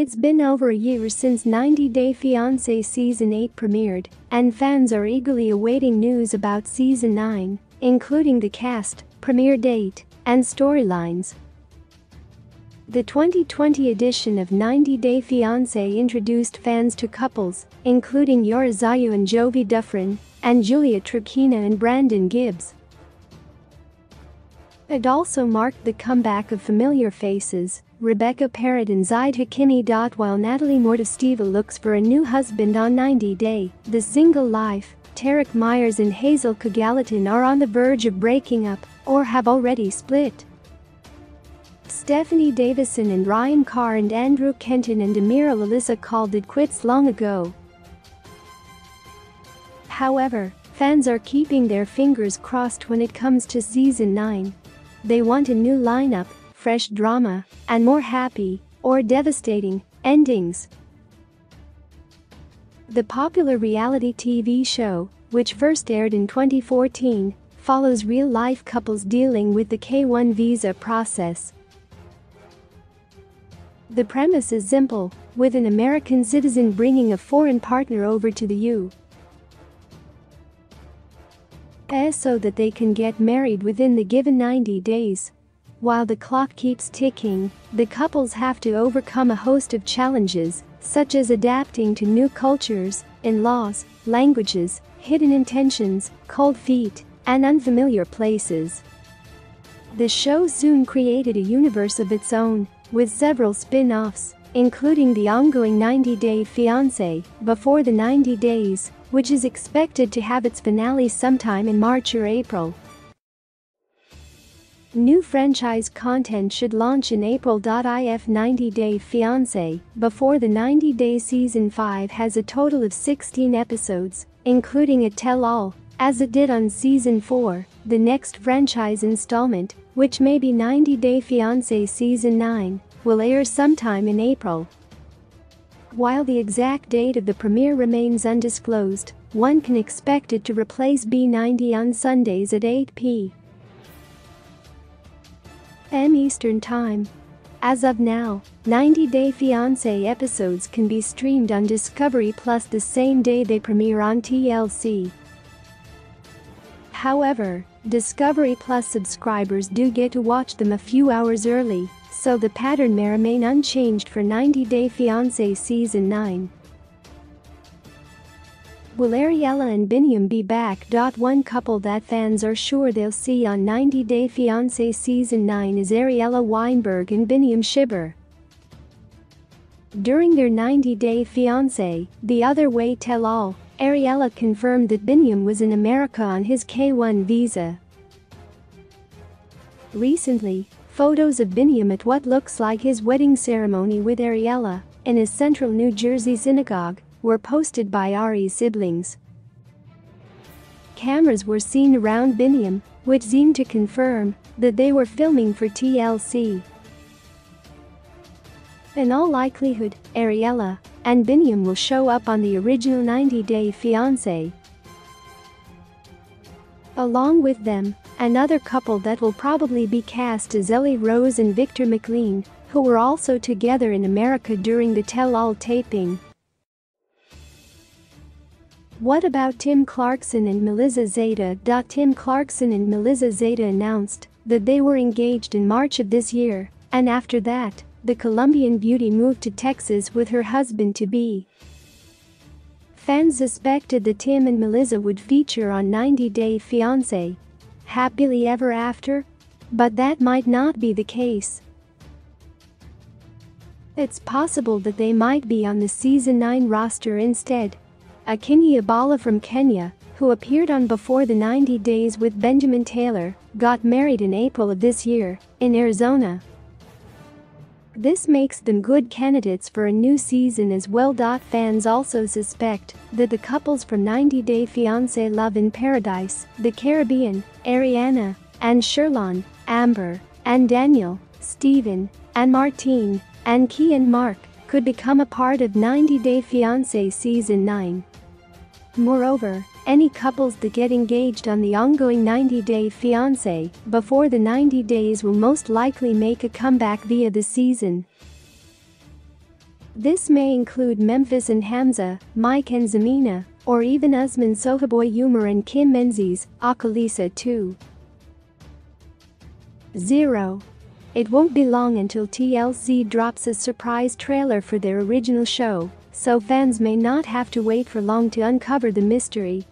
It's been over a year since 90 Day Fiancé Season 8 premiered, and fans are eagerly awaiting news about Season 9, including the cast, premiere date, and storylines. The 2020 edition of 90 Day Fiancé introduced fans to couples, including Yara Zaya and Jovi Dufren, and Julia Trubkina and Brandon Gibbs. It also marked the comeback of familiar faces, Rebecca and Zied Hakimi. While Natalie Mordovtseva looks for a new husband on 90 Day, The Single Life, Tarik Myers and Hazel Cagalitan are on the verge of breaking up, or have already split. Stephanie Davison and Ryan Carr and Andrew Kenton and Amira Lollysa called it quits long ago. However, fans are keeping their fingers crossed when it comes to season 9. They want a new lineup, fresh drama, and more happy, or devastating, endings. The popular reality TV show, which first aired in 2014, follows real-life couples dealing with the K-1 visa process the premise is simple, with an American citizen bringing a foreign partner over to the U.S. Eh, so that they can get married within the given 90 days. While the clock keeps ticking, the couples have to overcome a host of challenges, such as adapting to new cultures, in-laws, languages, hidden intentions, cold feet, and unfamiliar places. The show soon created a universe of its own, with several spin-offs, including the ongoing 90 Day Fiancé, Before the 90 Days, which is expected to have its finale sometime in March or April. New franchise content should launch in April. If 90 Day Fiancé, Before the 90 Day Season 5 has a total of 16 episodes, including a tell-all, as it did on Season 4, the next franchise installment, which may be 90 Day Fiancé Season 9, will air sometime in April. While the exact date of the premiere remains undisclosed, one can expect it to replace B90 on Sundays at 8 p. m. Eastern Time. As of now, 90 Day Fiancé episodes can be streamed on Discovery Plus the same day they premiere on TLC. However, Discovery Plus subscribers do get to watch them a few hours early, so the pattern may remain unchanged for 90 Day Fiancé Season 9. Will Ariela and Biniyam be back? One couple that fans are sure they'll see on 90 Day Fiancé Season 9 is Ariela Weinberg and Biniyam Shibre. During their 90 Day Fiancé, The Other Way Tell All, Ariela confirmed that Biniyam was in America on his K-1 visa. Recently, photos of Biniyam at what looks like his wedding ceremony with Ariela in his central New Jersey synagogue were posted by Ari's siblings. Cameras were seen around Biniyam, which seemed to confirm that they were filming for TLC. In all likelihood, Ariela and Biniyam will show up on the original 90 Day Fiancé. Along with them, another couple that will probably be cast is Ellie Rose and Victor McLean, who were also together in America during the tell-all taping. What about Tim Clarkson and Melyza Zeta? Tim Clarkson and Melyza Zeta announced that they were engaged in March of this year, and after that, the Colombian beauty moved to Texas with her husband-to-be. Fans suspected that Tim and Melyza would feature on 90 Day Fiancé. Happily Ever After? But that might not be the case. It's possible that they might be on the season 9 roster instead. Akinyi Obala from Kenya, who appeared on Before the 90 Days with Benjamin Taylor, got married in April of this year, in Arizona. This makes them good candidates for a new season as well. Fans also suspect that the couples from 90 Day Fiancé Love in Paradise, The Caribbean, Ariana, and Sherlon, Amber, and Daniel, Stephen, and Martine, and Key and Mark could become a part of 90 Day Fiancé Season 9. Moreover, any couples that get engaged on the ongoing 90 Day Fiancé before the 90 days will most likely make a comeback via the season. This may include Memphis and Hamza, Mike and Ximena, or even Usman SojaBoi Umar and Kim Menzies, Akalisa too. 0. It won't be long until TLC drops a surprise trailer for their original show, so fans may not have to wait for long to uncover the mystery,